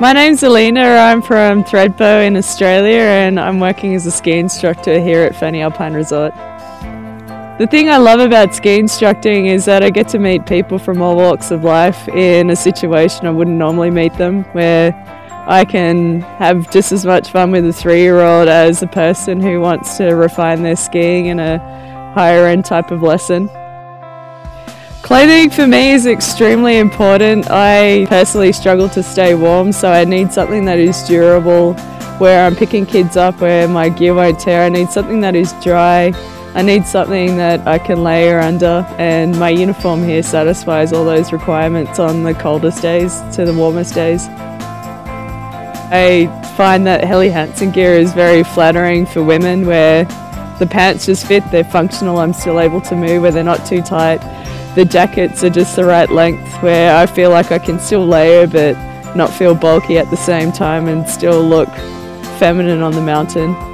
My name's Alina. I'm from Thredbo in Australia and I'm working as a ski instructor here at Fernie Alpine Resort. The thing I love about ski instructing is that I get to meet people from all walks of life in a situation I wouldn't normally meet them, where I can have just as much fun with a three year old as a person who wants to refine their skiing in a higher end type of lesson. Clothing for me is extremely important. I personally struggle to stay warm, so I need something that is durable, where I'm picking kids up, where my gear won't tear. I need something that is dry. I need something that I can layer under, and my uniform here satisfies all those requirements on the coldest days to the warmest days. I find that Helly Hansen gear is very flattering for women, where the pants just fit, they're functional, I'm still able to move, where they're not too tight the jackets are just the right length where I feel like I can still layer but not feel bulky at the same time and still look feminine on the mountain.